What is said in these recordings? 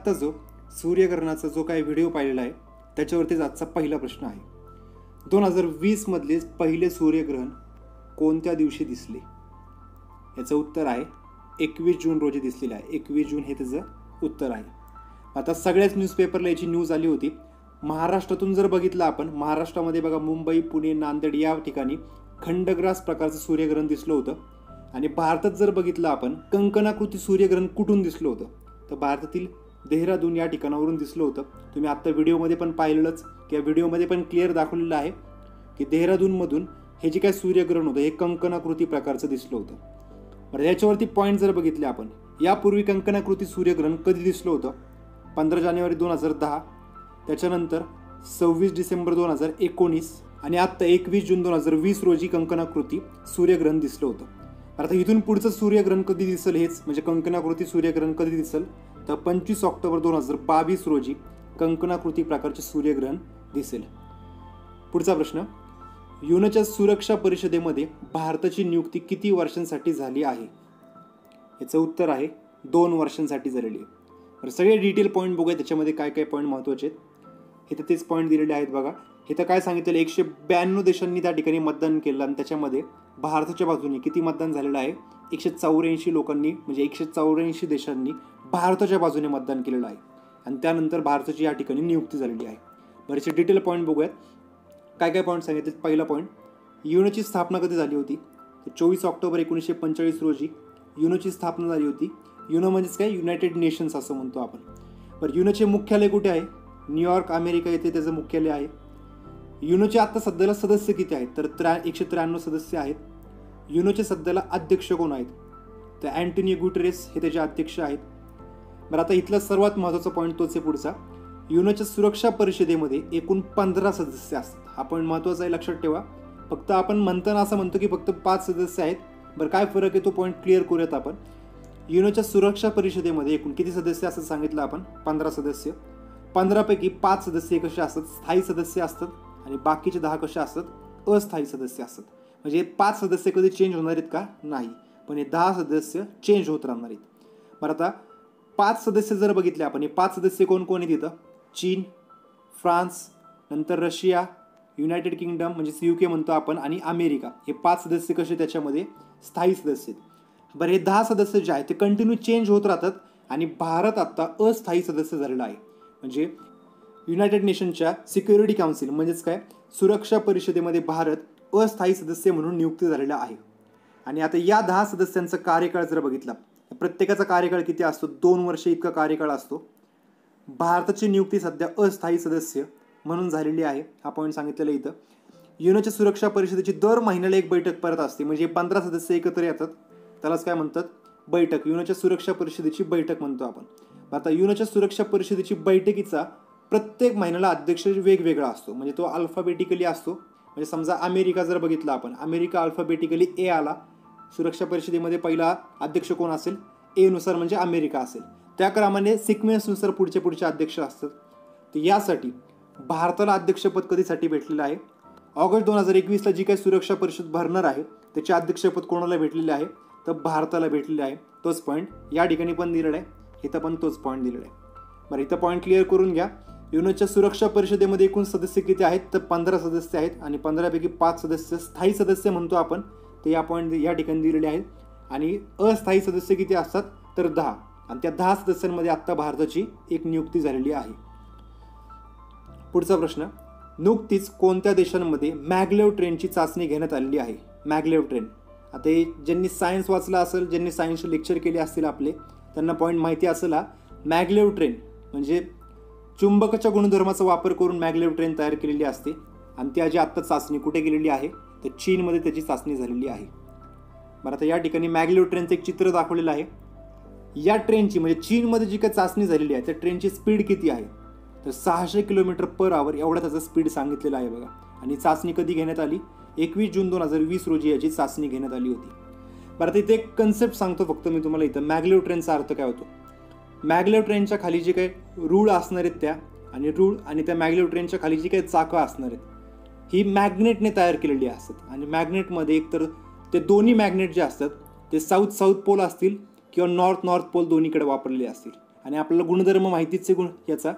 आत्ता जो सूर्यग्रहणाचा जो काही व्हिडिओ पाहिलेला आहे त्याच्यावरतीच आजचा पहिला प्रश्न आहे. दोन हजार वीसमधले पहिले सूर्यग्रहण कोणत्या दिवशी दिसले? याचं उत्तर आहे एकवीस जून रोजी दिसलेलं आहे. एकवीस जून हे त्याचं उत्तर आहे. आता सगळ्याच न्यूजपेपरला याची न्यूज आली होती. महाराष्ट्रातून जर बघितलं आपण महाराष्ट्रामध्ये बघा मुंबई पुणे नांदेड या ठिकाणी खंडग्रास प्रकारचं सूर्यग्रहण दिसलं होतं. आणि भारतात जर बघितलं आपण कंकणाकृती सूर्यग्रहण कुठून दिसलं होतं? तर भारतातील देहरादून या ठिकाणावरून दिसलं होतं. तुम्ही आत्ता व्हिडिओमध्ये पण पाहिलेलंच किंवा व्हिडिओमध्ये पण क्लिअर दाखवलेलं आहे की देहरादूनमधून हे जे काय सूर्यग्रहण होतं हे कंकणाकृती प्रकारचं दिसलं होतं. बरं याच्यावरती पॉईंट जर बघितले आपण यापूर्वी कंकणाकृती सूर्यग्रहण कधी दिसलं होतं? पंधरा जानेवारी दोन हजार दहा त्याच्यानंतर सव्वीस डिसेंबर दोन हजार एकोणीस आणि आत्ता एकवीस जून दोन हजार वीस रोजी कंकणाकृती सूर्यग्रहण दिसलं होतं. आता इथून पुढचं सूर्यग्रहण कधी दिसेल हेच म्हणजे कंकणाकृती सूर्यग्रहण कधी दिसेल? तर पंचवीस ऑक्टोबर दोन हजार बावीस रोजी कंकणाकृती प्रकारचे सूर्यग्रहण दिसेल. पुढचा प्रश्न युनच्या सुरक्षा परिषदेमध्ये भारताची नियुक्ती किती वर्षांसाठी झाली आहे? याचं उत्तर आहे दोन वर्षांसाठी झालेली आहे. तर सगळे डिटेल पॉईंट बघूया त्याच्यामध्ये काय काय पॉईंट महत्त्वाचे आहेत. इथं तेच पॉईंट दिलेले आहेत बघा. इथं काय सांगितलेलं एकशे ब्याण्णव देशांनी त्या ठिकाणी मतदान केलं आणि त्याच्यामध्ये भारताच्या बाजूने किती मतदान झालेलं आहे? एकशे चौऱ्याऐंशी लोकांनी म्हणजे एकशे चौऱ्याऐंशी देशांनी भारताच्या बाजूने मतदान केलेलं आहे. आणि त्यानंतर भारताची या ठिकाणी नियुक्ती झालेली आहे. बरेचसे डिटेल पॉईंट बघूयात. काय काय पॉईंट सांगितले पहिला पॉईंट युनोची स्थापना कधी झाली होती? तर चोवीस ऑक्टोबर एकोणीसशे पंचेचाळीस रोजी युनोची स्थापना झाली होती. युनो म्हणजेच काय? युनायटेड नेशन्स असं म्हणतो आपण. बरं युनोचे मुख्यालय कुठे आहे? न्यूयॉर्क अमेरिका येथे त्याचं मुख्यालय आहे. युनोचे आत्ता सध्याला सदस्य किती आहेत? तर त्र्या एकशे त्र्याण्णव सदस्य आहेत. युनोचे सध्याला अध्यक्ष कोण आहेत? तर अँटोनियो गुटरेस हे त्याचे अध्यक्ष आहेत. बरं आता इथला सर्वात महत्त्वाचा पॉईंट तोच आहे पुढचा. युनोच्या सुरक्षा परिषदेमध्ये एकूण पंधरा सदस्य असतात. हा पॉईंट महत्त्वाचा आहे लक्षात ठेवा. फक्त आपण म्हणताना असं म्हणतो की फक्त पाच सदस्य आहेत. बरं काय फरक आहे तो पॉईंट क्लिअर करूयात आपण. युनोच्या सुरक्षा परिषदेमध्ये एकूण किती सदस्य असं सांगितलं आपण? पंधरा सदस्य. पंधरापैकी पाच सदस्य कसे असतात? स्थायी सदस्य असतात. आणि बाकीचे दहा कसे असतात? अस्थायी सदस्य असतात. म्हणजे पाच सदस्य कधी चेंज होणार आहेत का? नाही. पण हे दहा सदस्य चेंज होत राहणार आहेत. बरं आता पाच सदस्य जर बघितले आपण हे पाच सदस्य कोण कोण आहेत तिथं चीन फ्रान्स नंतर रशिया युनायटेड किंगडम म्हणजेच यू के म्हणतो आपण आणि अमेरिका. हे पाच सदस्य कसे त्याच्यामध्ये? स्थायी सदस्य आहेत. बरं हे दहा सदस्य जे आहेत ते कंटिन्यू चेंज होत राहतात आणि भारत आत्ता अस्थायी सदस्य झालेला आहे. म्हणजे युनायटेड नेशनच्या सिक्युरिटी काउन्सिल म्हणजेच काय? सुरक्षा परिषदेमध्ये भारत अस्थायी सदस्य म्हणून नियुक्त झालेला आहे. आणि आता या दहा सदस्यांचा कार्यकाळ जर बघितला प्रत्येकाचा कार्यकाळ किती असतो? दोन वर्ष इतका कार्यकाळ असतो. भारताची नियुक्ती सध्या अस्थायी सदस्य म्हणून झालेली आहे. हा पॉईंट सांगितलेला इथं. युनोच्या सुरक्षा परिषदेची दर महिन्याला एक बैठक परत असते. म्हणजे पंधरा सदस्य एकत्र येतात. त्यालाच काय म्हणतात? बैठक. युनोच्या सुरक्षा परिषदेची बैठक म्हणतो आपण. आता युनोच्या सुरक्षा परिषदेची बैठकीचा प्रत्येक महिन्याला अध्यक्ष वेगवेगळा असतो. म्हणजे तो अल्फाबेटिकली असतो. म्हणजे समजा अमेरिका जर बघितला आपण. अमेरिका अल्फाबेटिकली ए आला. सुरक्षा परिषदेमध्ये पहिला अध्यक्ष कोण असेल? एनुसार म्हणजे अमेरिका असेल. त्या क्रमाने सिक्वेन्सनुसार पुढचे पुढचे अध्यक्ष असतात. तर यासाठी भारताला अध्यक्षपद कधीसाठी भेटलेलं आहे? ऑगस्ट दोन हजार एकवीसला जी काही सुरक्षा परिषद भरणार आहे त्याचे अध्यक्षपद कोणाला भेटलेले आहे? तर भारताला भेटलेले आहे. तोच पॉईंट या ठिकाणी पण दिलेला आहे. इथं पण तोच पॉईंट दिलेला आहे. बरं इथं पॉईंट क्लिअर करून घ्या. युनोच्या सुरक्षा परिषदेमध्ये एकूण सदस्य किती आहेत? तर पंधरा सदस्य आहेत आणि पंधरापैकी पाच सदस्य स्थायी सदस्य म्हणतो आपण. ते या पॉईंट या ठिकाणी दिलेले आहेत. आणि अस्थायी सदस्य किती असतात? तर दहा. आणि त्या दहा सदस्यांमध्ये आत्ता भारताची एक नियुक्ती झालेली आहे. पुढचा प्रश्न. नुकतीच कोणत्या देशांमध्ये मॅगलेव ट्रेनची चाचणी घेण्यात आलेली आहे? Maglev train. आता ज्यांनी सायन्स वाचलं असेल ज्यांनी सायन्सचे लेक्चर केले असतील आपले त्यांना पॉईंट माहिती असेल हा मॅगलेव ट्रेन म्हणजे चुंबकाच्या गुणधर्माचा वापर करून मॅगलेव ट्रेन तयार केलेली असते. आणि त्याची आत्ता चाचणी कुठे केलेली आहे? तर चीनमध्ये त्याची चाचणी झालेली आहे. बरं आता या ठिकाणी मॅगलेव ट्रेनचं एक चित्र दाखवलेलं आहे. या ट्रेनची म्हणजे चीनमध्ये जी काही चाचणी झालेली आहे त्या ट्रेनची स्पीड किती आहे? तर सहाशे किलोमीटर पर आवर एवढा त्याचा स्पीड सांगितलेला आहे बघा. आणि चाचणी कधी घेण्यात आली? एकवीस जून दोन हजार वीस रोजी याची चाचणी घेण्यात आली होती. बरं तिथे एक कन्सेप्ट सांगतो फक्त मी तुम्हाला इथं. मॅगलेव ट्रेनचा अर्थ काय होतो? मॅगलेव ट्रेनच्या खाली जे काही रूळ असणार आहेत त्या आणि रूळ आणि त्या मॅगलेव ट्रेनच्या खाली जी काही चाकं असणार आहेत ही मॅग्नेटने तयार केलेली असतात. आणि मॅग्नेटमध्ये एकतर ते दोन्ही मॅग्नेट जे असतात ते साऊथ साऊथ पोल असतील किंवा नॉर्थ नॉर्थ पोल दोन्हीकडे वापरलेले असतील. आणि आपल्याला गुणधर्म माहितीच आहे गुण याचा.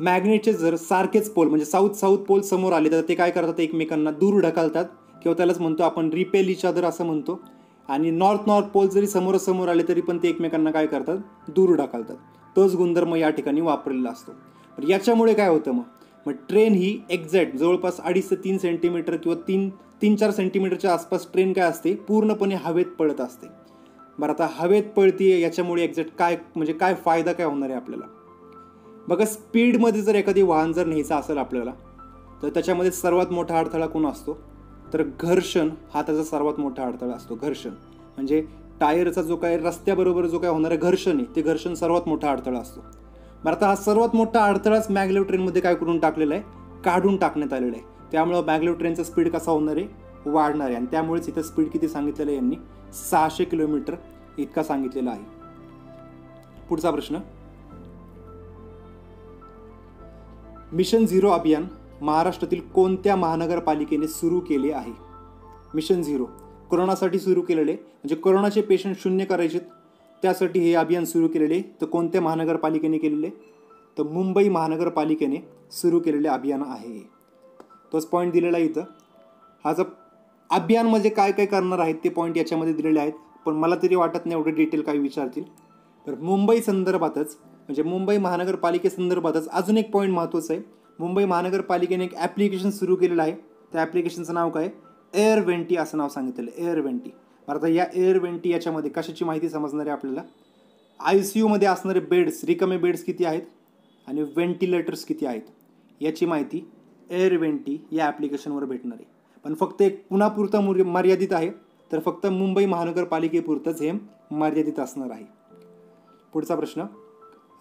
मॅग्नेटचे जर सारखेच पोल म्हणजे साऊथ साऊथ पोल समोर आले तर ते काय करतात? एकमेकांना दूर ढकलतात. किंवा त्यालाच म्हणतो आपण रिपेल इच अदर असं म्हणतो. आणि नॉर्थ नॉर्थ पोल जरी समोरासमोर आले तरी पण ते एकमेकांना काय करतात? दूर ढकलतात. तोच गुणधर्म या ठिकाणी वापरलेला असतो. तर याच्यामुळे काय होतं मग? मग ट्रेन ही एक्झॅक्ट जवळपास अडीच ते तीन सेंटीमीटर किंवा तीन तीन चार सेंटीमीटरच्या आसपास ट्रेन काय असते? पूर्णपणे हवेत पळत असते. बरं आता हवेत पळती याच्यामुळे एक्झॅक्ट काय म्हणजे काय फायदा काय होणार आहे आपल्याला? बघा स्पीडमध्ये जर एखादी वाहन जर न्यायचं असेल आपल्याला तर त्याच्यामध्ये सर्वात मोठा अडथळा कोण असतो? तर घर्षण हा त्याचा सर्वात मोठा अडथळा असतो घर्षण. म्हणजे टायरचा जो काय रस्त्याबरोबर जो काय होणारं घर्षण आहे ते घर्षण सर्वात मोठा अडथळा असतो. बरं आता हा सर्वात मोठा अडथळाच मॅगलेव ट्रेनमध्ये काय करून टाकलेला आहे? काढून टाकण्यात आलेला आहे. त्यामुळं मॅगलेव ट्रेनचा स्पीड कसा होणार आहे? वाढणार आहे. आणि त्यामुळेच इथं स्पीड किती सांगितलेलं आहे यांनी? सहाशे किलोमीटर इतका सांगितलेला आहे. पुढचा प्रश्न. मिशन झिरो अभियान महाराष्ट्रातील कोणत्या महानगरपालिकेने सुरू केले आहे? Mission zero. कोरोनासाठी सुरू केलेले. म्हणजे कोरोनाचे पेशंट शून्य करायचे त्यासाठी हे अभियान सुरू केलेले. तर कोणत्या महानगरपालिकेने केलेले? तर मुंबई महानगरपालिकेने सुरू केलेले अभियान आहे. तोच पॉईंट दिलेला आहे इथं. हा जर अभियान म्हणजे काय काय करणार आहेत ते पॉईंट याच्यामध्ये दिलेले आहेत. पण मला तरी वाटत नाही एवढं डिटेल काही विचारतील. तर मुंबई संदर्भातच म्हणजे मुंबई महानगरपालिकेसंदर्भातच अजून एक पॉईंट महत्त्वाचं आहे. मुंबई महानगरपालिकेने एक ॲप्लिकेशन सुरू केलेलं आहे. त्या ॲप्लिकेशनचं नाव काय? एअर वेंटी असं नाव सांगितलेलं एअर वेंटी आता या एअर वेंटी याच्यामध्ये कशाची माहिती समजणार आहे आपल्याला? आय सी यूमध्ये असणारे बेड्स रिकमे बेड्स किती आहेत? आणि व्हेंटिलेटर्स किती आहेत? याची माहिती एअर वेंटी या ॲप्लिकेशनवर भेटणार आहे. पण फक्त एक पुन्हापुरतं मुर मर्यादित आहे तर फक्त मुंबई महानगरपालिकेपुरतंच हे मर्यादित असणार आहे. पुढचा प्रश्न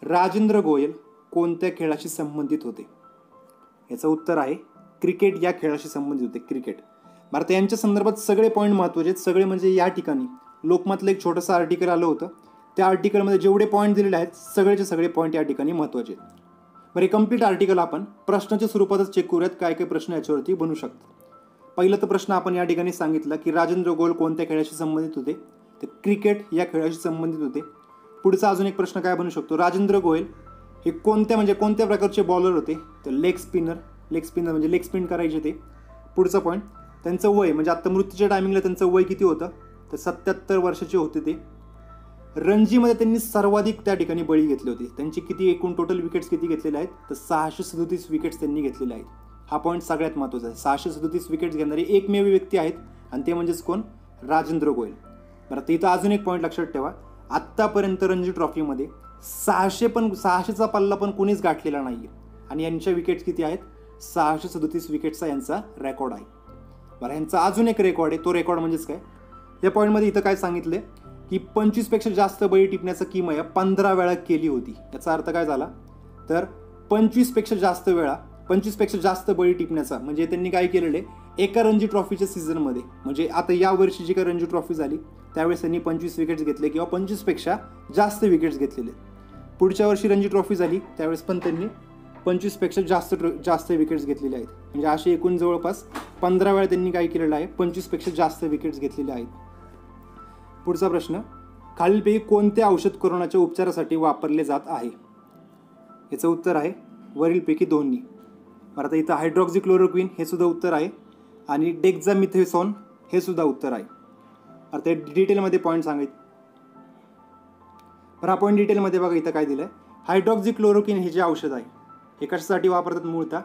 राजेंद्र गोयल कोणत्या खेळाशी संबंधित होते? याचं उत्तर आहे क्रिकेट या खेळाशी संबंधित होते क्रिकेट. भारत यांच्या संदर्भात सगळे पॉईंट महत्त्वाचे आहेत. सगळे म्हणजे या ठिकाणी. लोकमतलं एक छोटंसं आर्टिकल आलं होतं. त्या आर्टिकलमध्ये जेवढे पॉईंट दिलेले आहेत सगळेचे सगळे पॉईंट या ठिकाणी महत्त्वाचे आहेत. बरं हे कंप्लीट आर्टिकल आपण प्रश्नाच्या स्वरूपातच चेक करूयात. काय काय प्रश्न याच्यावरती बनू शकतात. पहिलं तर प्रश्न आपण या ठिकाणी सांगितला की राजेंद्र गोल कोणत्या खेळाशी संबंधित होते? तर क्रिकेट या खेळाशी संबंधित होते. पुढचा अजून एक प्रश्न काय बनू शकतो? राजेंद्र गोयल हे कोणत्या म्हणजे कोणत्या प्रकारचे बॉलर होते? तर लेग स्पिनर लेग स्पिनर म्हणजे लेग स्पिन करायचे ते. पुढचं पॉईंट त्यांचं वय म्हणजे आत्ता मृत्यूच्या टायमिंगला त्यांचं वय किती होतं? तर सत्याहत्तर वर्षाचे होते ते. रणजीमध्ये त्यांनी सर्वाधिक त्या ठिकाणी बळी घेतले होते. त्यांची किती एकूण टोटल विकेट्स किती घेतलेले आहेत? तर सहाशे सदोतीस विकेट्स त्यांनी घेतलेले आहेत. हा पॉईंट सगळ्यात महत्त्वाचा आहे. सहाशे सदोतीस विकेट्स घेणारे एकमेव व्यक्ती आहेत आणि ते म्हणजेच कोण? राजेंद्र गोयल. बरं तर इथं अजून एक पॉईंट लक्षात ठेवा. आत्तापर्यंत रणजी ट्रॉफीमध्ये सहाशे पण सहाशेचा पल्ला पण कोणीच गाठलेला नाही आहे आणि यांच्या विकेट्स किती आहेत? सहाशे सदोतीस विकेट्सचा यांचा रेकॉर्ड आहे. बरं यांचा अजून एक रेकॉर्ड आहे. तो रेकॉर्ड म्हणजेच काय? या पॉईंटमध्ये इथं काय सांगितलं की पंचवीसपेक्षा जास्त बळी टिपण्याचं किमया पंधरा वेळा केली होती. याचा अर्थ काय झाला? तर पंचवीसपेक्षा जास्त वेळा पंचवीसपेक्षा जास्त बळी टिपण्याचा म्हणजे त्यांनी काय केलेलं आहे? एका रणजी ट्रॉफीच्या सीझनमध्ये म्हणजे आता या वर्षी जी काही रणजी ट्रॉफी झाली त्यावेळेस त्यांनी पंचवीस विकेट्स घेतले किंवा पंचवीसपेक्षा जास्त विकेट्स घेतलेले. पुढच्या वर्षी रणजी ट्रॉफी झाली त्यावेळेस पण त्यांनी पंचवीसपेक्षा जास्त जास्त विकेट्स घेतलेले आहेत. म्हणजे असे एकूण जवळपास पंधरा वेळा त्यांनी काय केलेलं आहे पंचवीसपेक्षा जास्त विकेट्स घेतलेले आहेत. पुढचा प्रश्न खालीलपैकी कोणते औषध कोरोनाच्या उपचारासाठी वापरले जात आहे? याचं उत्तर आहे वरीलपैकी दोन्ही. बरं आता इथं हायड्रॉक्झिक्लोरोक्विन हे सुद्धा उत्तर आहे आणि डेक्झामिथेसॉन हे सुद्धा उत्तर आहे. आता डिटेलमध्ये पॉईंट सांगित बरं आपण डिटेलमध्ये बघा इथं काय दिलं आहे हायड्रॉक्झिक्लोरोक्विन हे जे औषध आहे हे कशासाठी वापरतात मूळतः?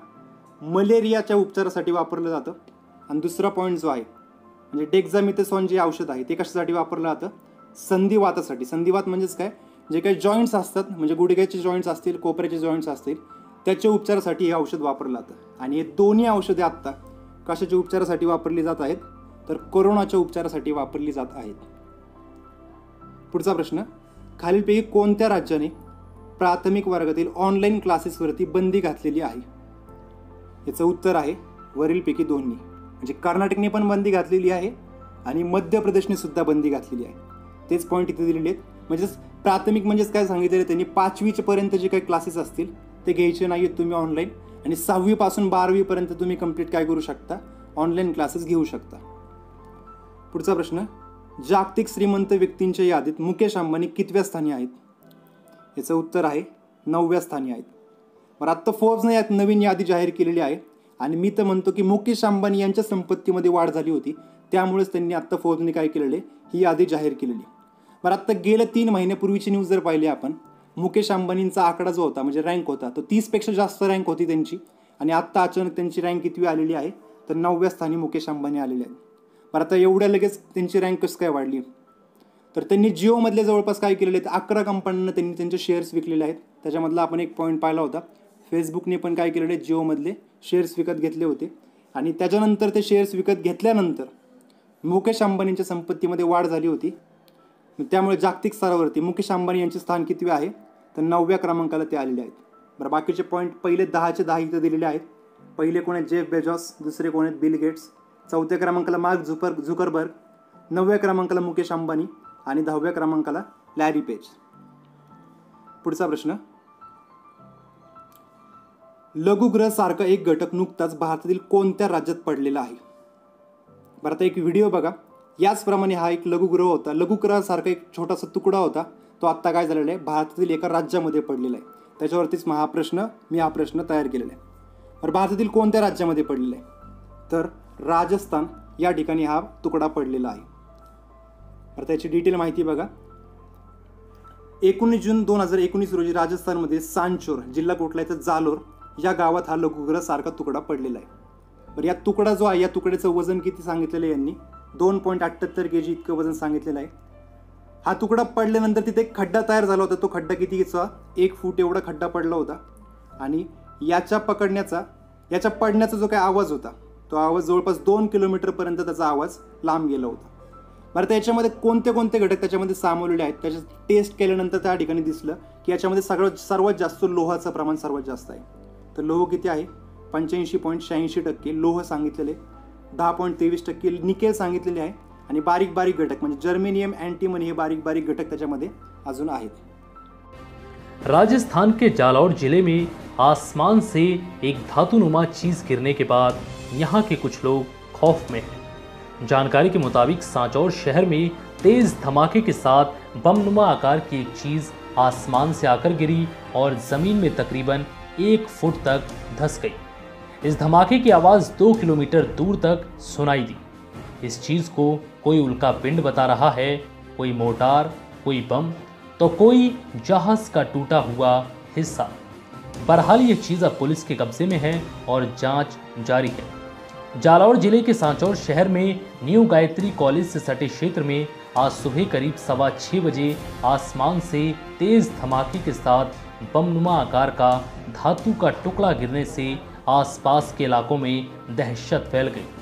मलेरियाच्या उपचारासाठी वापरलं जातं. आणि दुसरा पॉईंट जो आहे म्हणजे डेक्झामिथेसॉन जे औषध आहे ते कशासाठी वापरलं जातं? संधिवातासाठी. संधिवात म्हणजेच काय? जे काही जॉईंट्स असतात म्हणजे गुडघ्याचे जॉईंट्स असतील कोपऱ्याचे जॉईंट्स असतील त्याच्या उपचारासाठी हे औषध वापरलं जातं. आणि हे दोन्ही औषधे आत्ता कशाच्या उपचारासाठी वापरली जात आहेत? तर कोरोनाच्या उपचारासाठी वापरली जात आहेत. पुढचा प्रश्न खालीलपैकी कोणत्या राज्याने प्राथमिक वर्गातील ऑनलाईन क्लासेसवरती बंदी घातलेली आहे? याचं उत्तर आहे वरीलपैकी दोन्ही. म्हणजे कर्नाटकने पण बंदी घातलेली आहे आणि मध्य प्रदेशने सुद्धा बंदी घातलेली आहे. तेच पॉईंट इथे दिलेले आहेत. म्हणजेच प्राथमिक म्हणजेच काय सांगितलेलं त्यांनी पाचवीच्यापर्यंत जे काही क्लासेस असतील ते घ्यायचे नाही आहेत तुम्ही ऑनलाईन आणि सहावीपासून बारावीपर्यंत तुम्ही कंप्लीट काय करू शकता? ऑनलाईन क्लासेस घेऊ शकता. पुढचा प्रश्न जागतिक श्रीमंत व्यक्तींच्या यादीत मुकेश अंबानी कितव्या स्थानी आहेत? याचं उत्तर आहे नवव्या स्थानी आहेत. बरं आत्ता फोर्ब्सने यात नवीन यादी जाहीर केलेली आहे. आणि मी तर म्हणतो की मुकेश अंबानी यांच्या संपत्तीमध्ये वाढ झाली होती. त्यामुळेच त्यांनी आत्ता फोर्ब्सने काय केलेले ही यादी जाहीर केलेली बरं आत्ता गेल्या तीन महिन्यापूर्वीची न्यूज जर पाहिली आपण मुकेश अंबानींचा आकडा जो होता म्हणजे रँक होता तो तीसपेक्षा जास्त रँक होती त्यांची. आणि आत्ता अचानक त्यांची रँक कितवी आलेली आहे? तर नवव्या स्थानी मुकेश अंबानी आलेले आहेत. बरं आता एवढ्या लगेच त्यांची रँक कसं काय वाढली? तर त्यांनी जिओमधले जवळपास काय केलेले आहेत? अकरा कंपन्यांना त्यांनी त्यांचे शेअर्स विकलेले आहेत. त्याच्यामधला आपण एक पॉईंट पाहिला होता. फेसबुकने पण काय केलेले जिओमधले शेअर्स विकत घेतले होते. आणि त्याच्यानंतर ते शेअर्स विकत घेतल्यानंतर मुकेश अंबानींच्या संपत्तीमध्ये वाढ झाली होती. त्यामुळे जागतिक स्तरावरती मुकेश अंबानी यांचे स्थान कितवे आहे? तर नवव्या क्रमांकाला ते आलेले आहेत. बरं बाकीचे पॉईंट पहिले दहाचे दहा इथं दिलेले आहेत. पहिले कोण आहेत? जेफ बेजॉस दुसरे कोण आहेत? Bill Gates. चौथ्या क्रमांकाला मार्क झुकर झुकरबर्ग. नवव्या क्रमांकाला मुकेश अंबानी आणि दहाव्या क्रमांकाला लॅरी पेज. पुढचा प्रश्न लघुग्रहसारखा एक घटक नुकताच भारतातील कोणत्या राज्यात पडलेला आहे? बरं आता एक व्हिडिओ बघा. याचप्रमाणे हा एक लघुग्रह होता. लघुग्रहासारखा एक छोटासा तुकडा होता. तो आत्ता काय झालेला आहे? भारतातील एका राज्यामध्ये पडलेला आहे. त्याच्यावरतीच हा प्रश्न मी हा प्रश्न तयार केलेला आहे. बरं भारतातील कोणत्या राज्यामध्ये पडलेला आहे? तर राजस्थान या ठिकाणी हा तुकडा पडलेला आहे. बरं त्याची डिटेल माहिती बघा. एकोणीस जून दोन हजार एकोणीस रोजी राजस्थानमध्ये सांचोर जिल्हा कुठला आहे? तर जालोर या गावात हा लघुग्रह सारखा तुकडा पडलेला आहे. बरं या तुकडा जो आहे या तुकड्याचं वजन किती सांगितलेलं आहे यांनी? दोन पॉईंट अठ्ठ्याहत्तर के जी इतकं वजन सांगितलेलं आहे. हा तुकडा पडल्यानंतर तिथे एक खड्डा तयार झाला होता. तो खड्डा कितीचा एक फूट एवढा खड्डा पडला होता. आणि याच्या पकडण्याचा याच्या पडण्याचा जो काही आवाज होता तो आवाज जवळपास दोन किलोमीटरपर्यंत त्याचा आवाज लांब गेला होता. बरं त्याच्यामध्ये कोणते कोणते घटक त्याच्यामध्ये सामावलेले आहेत? त्याच्या टेस्ट केल्यानंतर त्या ठिकाणी दिसलं की याच्यामध्ये सगळं सर्वात जास्त लोहाचं प्रमाण सर्वात जास्त आहे. तर लोह किती आहे? पंच्याऐंशी पॉईंट शहाऐंशी टक्के. लोह सांगितलेले. दहा पॉईंट तेवीस टक्के. निकेल सांगितलेले आहे. आणि बारीक बारीक घटक, म्हणजे जर्मेनियम, अँटीमनी हे बारीक बारीक घटक त्याच्यामध्ये अजून आहेत. राजस्थान के जालौर ज़िले में आसमान से एक धातुनुमा चीज़ गिरने के बाद यहाँ के कुछ लोग खौफ में हैं। जानकारी के मुताबिक सांचौर शहर में तेज धमाके के साथ बमनुमा आकार की एक चीज़ आसमान से आकर गिरी और ज़मीन में तकरीबन एक फुट तक धस गई। इस धमाके की आवाज़ दो किलोमीटर दूर तक सुनाई दी। इस चीज़ को कोई उल्का पिंड बता रहा है, कोई मोटार कोई बम तो कोई जहाज़ का टूटा हुआ हिस्सा। बहरहाल ये चीज़ अब पुलिस के कब्जे में है और जाँच जारी है। जालौर ज़िले के सांचौर शहर में न्यू गायत्री कॉलेज से सटे क्षेत्र में आज सुबह करीब सवा छः बजे आसमान से तेज धमाके के साथ बमनुमा आकार का धातु का टुकड़ा गिरने से आसपास के इलाकों में दहशत फैल गई।